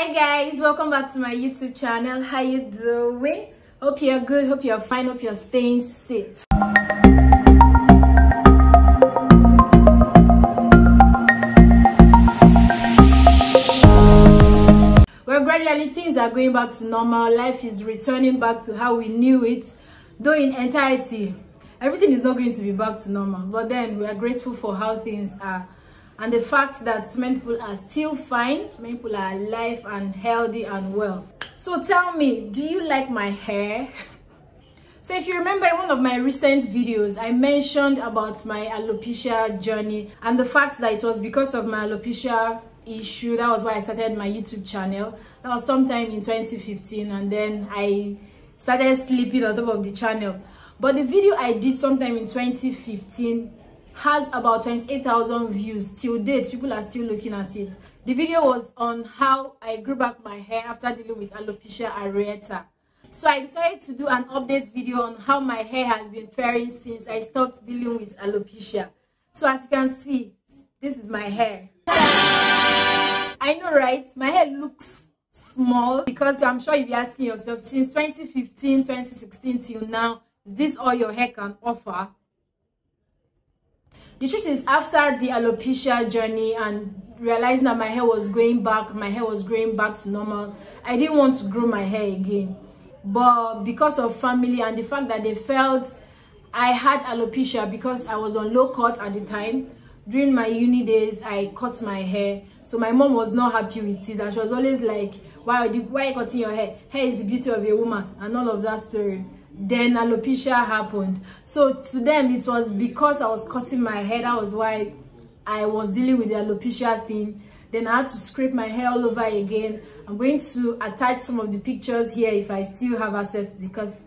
hi guys. Welcome back to my youtube channel. How you doing? Hope you're good. Hope you're fine. Hope you're staying safe. Well gradually things are going back to normal. Life is returning back to how we knew it. Though in entirety everything is not going to be back to normal. But then we are grateful for how things are and the fact that many people are still fine many people are alive and healthy and well. So tell me do you like my hair? So if you remember in one of my recent videos i mentioned about my alopecia journey and the fact that it was because of my alopecia issue. That was why i started my youtube channel. That was sometime in 2015 and then i started sleeping on top of the channel. But the video i did sometime in 2015 has about 28,000 views till date. People are still looking at it. The video was on how i grew back my hair after dealing with alopecia areata. So i decided to do an update video on how my hair has been faring since i stopped dealing with alopecia. So as you can see this is my hair. I know right? My hair looks small because i'm sure you'll be asking yourself since 2015 2016 till now is this all your hair can offer the truth is after the alopecia journey and realizing that my hair was going back my hair was growing back to normal i didn't want to grow my hair again. But because of family and the fact that they felt i had alopecia because i was on low cut at the time during my uni days i cut my hair. So my mom was not happy with it and she was always like why are you why are you cutting your hair? Hair is the beauty of a woman and all of that story then alopecia happened. So to them it was because i was cutting my hair. That was why i was dealing with the alopecia thing. Then i had to scrape my hair all over again. I'm going to attach some of the pictures here if i still have access because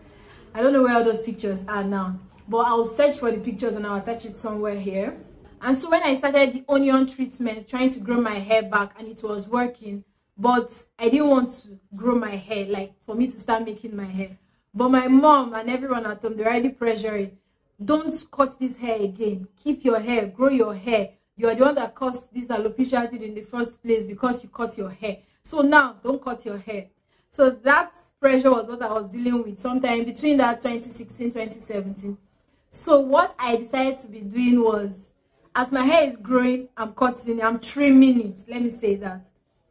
i don't know where all those pictures are now. But i'll search for the pictures and i'll attach it somewhere here. And so when i started the onion treatment trying to grow my hair back and it was working but i didn't want to grow my hair like for me to start making my hair but my mom and everyone at home, they're already pressuring. Don't cut this hair again. Keep your hair, grow your hair. You are the one that caused this alopecia did in the first place because you cut your hair. So now, don't cut your hair. So that pressure was what I was dealing with sometime between that 2016, 2017. So what I decided to be doing was, as my hair is growing, I'm cutting, it. I'm trimming it. Let me say that.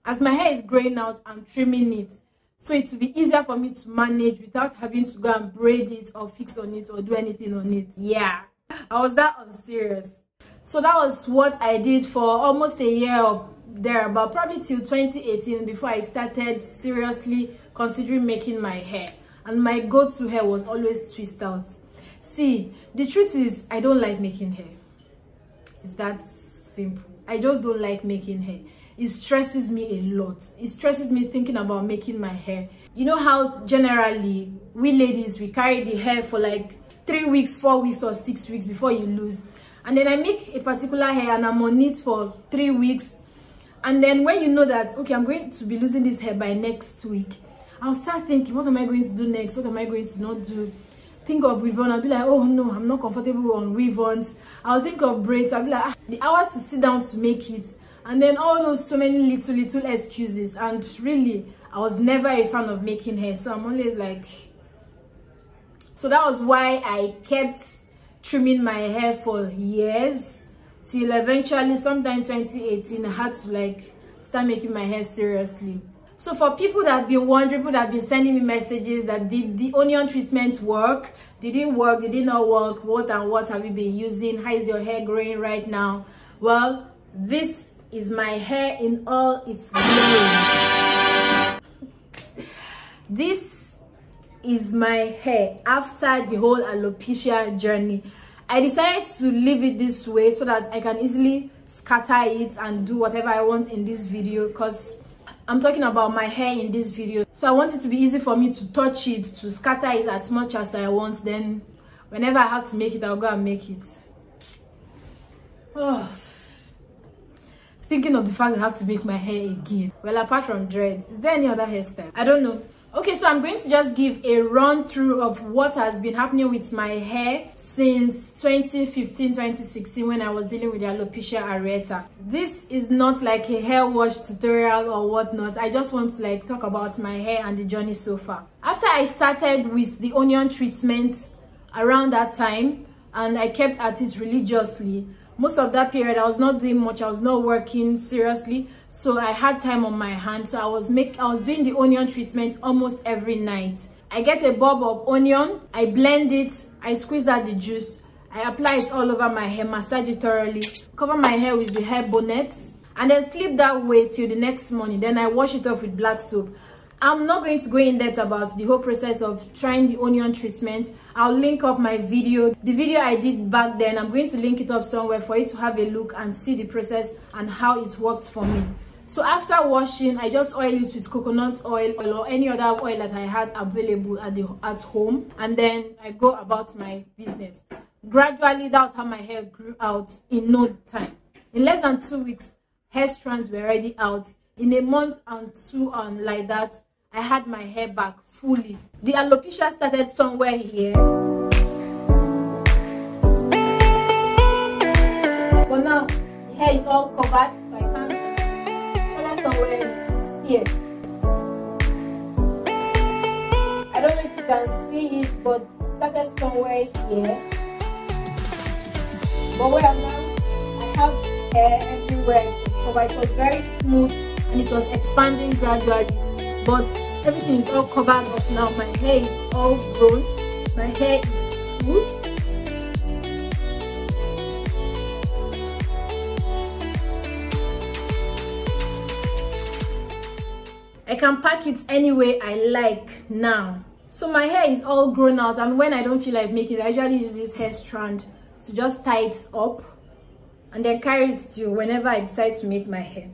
As my hair is growing out, I'm trimming it so it will be easier for me to manage without having to go and braid it or fix on it or do anything on it. Yeah. I was that unserious. So that was what i did for almost a year or there about probably till 2018 before i started seriously considering making my hair. And my go-to hair was always twist out. See the truth is i don't like making hair. It's that simple. I just don't like making hair it stresses me a lot. It stresses me thinking about making my hair. You know how generally we ladies we carry the hair for like three weeks four weeks or six weeks before you lose. And then i make a particular hair and i'm on it for three weeks. And then when you know that okay i'm going to be losing this hair by next week i'll start thinking what am i going to do next? What am i going to not do? Think of weave on. I'll be like oh no i'm not comfortable on weave ons. I'll think of braids. I'll be like ah, the hours to sit down to make it and then all those so many little little excuses. And really i was never a fan of making hair. So i'm always like so that was why i kept trimming my hair for years till eventually sometime 2018 i had to like start making my hair seriously. So for people that have been wondering people that have been sending me messages that did the onion treatment work did it work did it not work what and what have you been using how is your hair growing right now? Well this is my hair in all its glory. this is my hair after the whole alopecia journey. I decided to leave it this way so that I can easily scatter it and do whatever I want in this video because I'm talking about my hair in this video. So I want it to be easy for me to touch it, to scatter it as much as I want. Then whenever I have to make it, I'll go and make it. Oh thinking of the fact I have to make my hair again. Well, apart from dreads, is there any other hairstyle? I don't know. okay so i'm going to just give a run through of what has been happening with my hair since 2015 2016 when i was dealing with alopecia areata this is not like a hair wash tutorial or whatnot i just want to like talk about my hair and the journey so far after i started with the onion treatment around that time and i kept at it religiously most of that period i was not doing much. I was not working seriously. So i had time on my hand so i was make i was doing the onion treatment almost every night. I get a bulb of onion. I blend it. I squeeze out the juice. I apply it all over my hair massage it thoroughly cover my hair with the hair bonnet and then sleep that way till the next morning. Then i wash it off with black soap i'm not going to go in depth about the whole process of trying the onion treatment. I'll link up my video. The video i did back then i'm going to link it up somewhere for you to have a look and see the process and how it worked for me. So after washing i just oil it with coconut oil or any other oil that i had available at the at home. And then i go about my business. Gradually that's how my hair grew out in no time. In less than two weeks hair strands were already out. In a month and two and like that I had my hair back fully. The alopecia started somewhere here. But now, the hair is all covered, so I can't color somewhere here. I don't know if you can see it, but started somewhere here. But where I'm now, I have hair everywhere. Covered. It was very smooth and it was expanding gradually but everything is all covered up now my hair is all grown. My hair is full. I can pack it any way I like now. So my hair is all grown out and when I don't feel like making it I usually use this hair strand to just tie it up and then carry it to whenever I decide to make my hair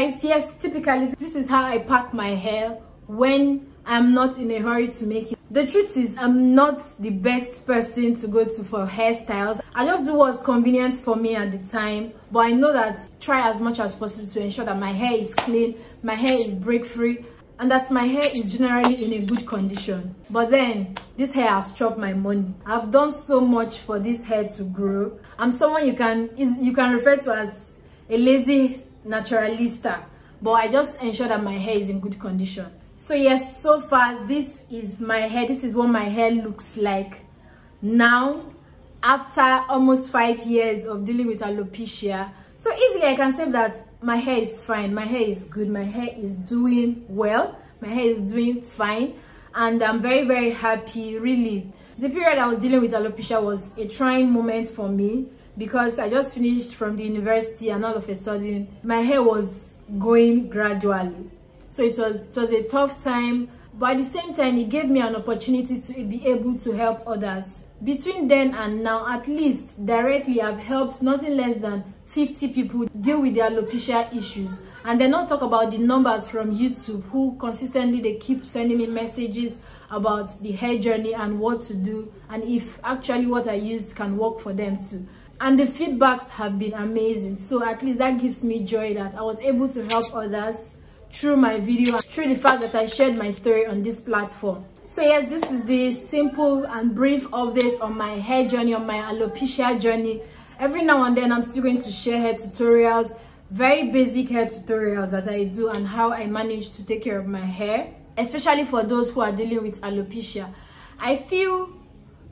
guys yes typically this is how i pack my hair when i'm not in a hurry to make it. The truth is i'm not the best person to go to for hairstyles. I just do what's convenient for me at the time but i know that try as much as possible to ensure that my hair is clean my hair is break free and that my hair is generally in a good condition. But then this hair has chopped my money. I've done so much for this hair to grow. I'm someone you can you can refer to as a lazy naturalista but i just ensure that my hair is in good condition. So yes so far this is my hair this is what my hair looks like. Now after almost five years of dealing with alopecia so easily i can say that my hair is fine my hair is good my hair is doing well my hair is doing fine and i'm very very happy really. The period i was dealing with alopecia was a trying moment for me because I just finished from the university and all of a sudden my hair was going gradually. So it was, it was a tough time, but at the same time, it gave me an opportunity to be able to help others. Between then and now, at least directly, I've helped nothing less than 50 people deal with their alopecia issues. And then not talk about the numbers from YouTube who consistently, they keep sending me messages about the hair journey and what to do and if actually what I used can work for them too and the feedbacks have been amazing. So at least that gives me joy that i was able to help others through my video through the fact that i shared my story on this platform. So yes this is the simple and brief update on my hair journey on my alopecia journey. Every now and then i'm still going to share hair tutorials very basic hair tutorials that i do and how i manage to take care of my hair especially for those who are dealing with alopecia. I feel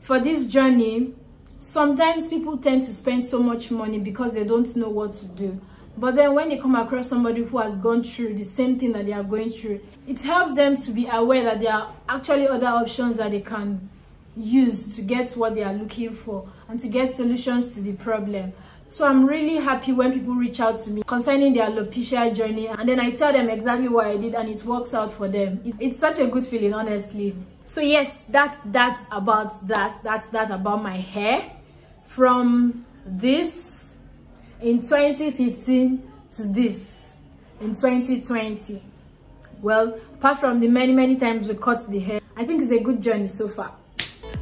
for this journey sometimes people tend to spend so much money because they don't know what to do. But then when they come across somebody who has gone through the same thing that they are going through it helps them to be aware that there are actually other options that they can use to get what they are looking for and to get solutions to the problem. So i'm really happy when people reach out to me concerning their alopecia journey and then i tell them exactly what i did and it works out for them. It's such a good feeling honestly so yes that's that's about that that's that about my hair. From this in 2015 to this in 2020 well apart from the many many times we cut the hair i think it's a good journey so far.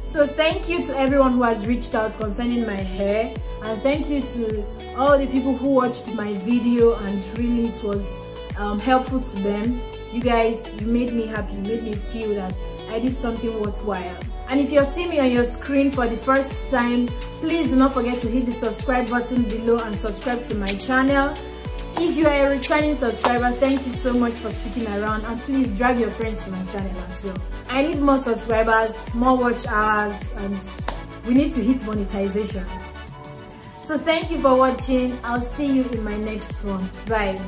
So thank you to everyone who has reached out concerning my hair and thank you to all the people who watched my video and really it was um, helpful to them. You guys you made me happy you made me feel that i did something worthwhile. And if you're seeing me on your screen for the first time please do not forget to hit the subscribe button below and subscribe to my channel. If you are a returning subscriber thank you so much for sticking around. And please drag your friends to my channel as well. I need more subscribers more watch hours and we need to hit monetization. So thank you for watching. I'll see you in my next one. Bye